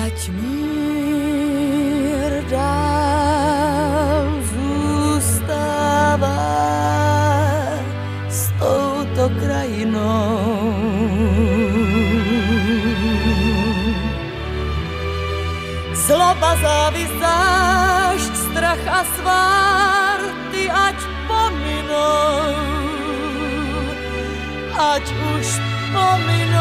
Ať mír dál zůstává s touto krajinou. Zloba, závist, zášť, strach a svár, ty ať pominou, ať už pominou.